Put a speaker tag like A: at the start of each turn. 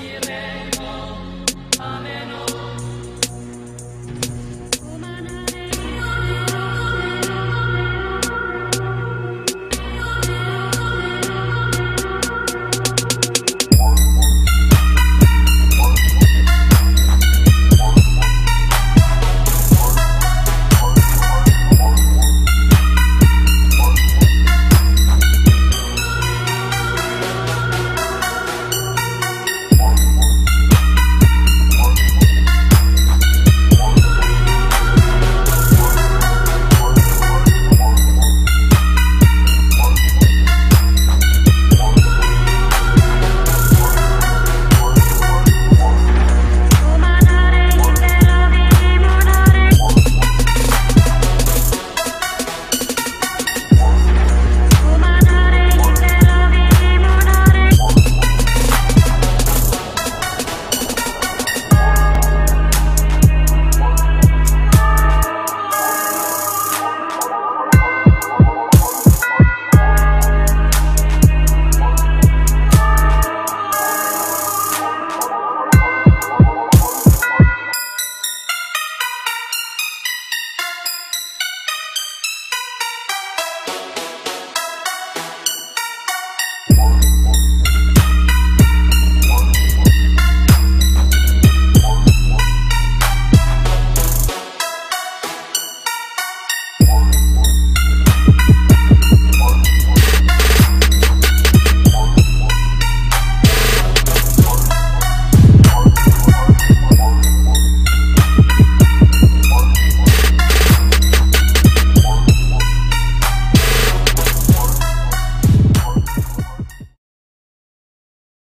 A: Amen.